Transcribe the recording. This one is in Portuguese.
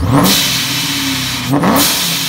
Huh? Huh?